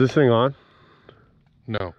Is this thing on? No.